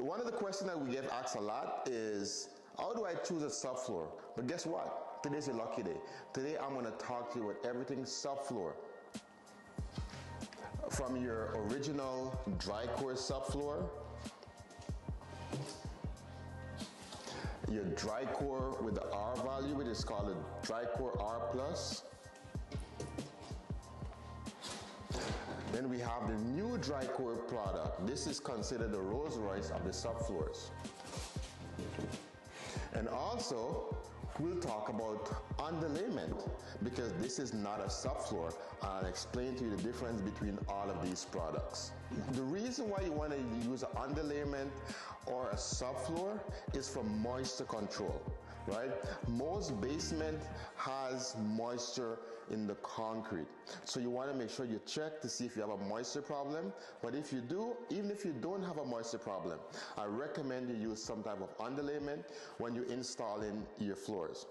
One of the questions that we get asked a lot is, how do I choose a subfloor? But guess what? Today's your lucky day. Today I'm going to talk to you about everything subfloor. From your original DRIcore subfloor, your DRIcore with the R value, which is called a DRIcore R plus, Then we have the new DRIcore product. This is considered the Rolls Royce of the subfloors. And also, we'll talk about underlayment because this is not a subfloor. I'll explain to you the difference between all of these products. The reason why you want to use an underlayment or a subfloor is for moisture control, right? Most basement has moisture in the concrete. So you want to make sure you check to see if you have a moisture problem. But if you do, even if you don't have a moisture problem, I recommend you use some type of underlayment when you're installing your floors.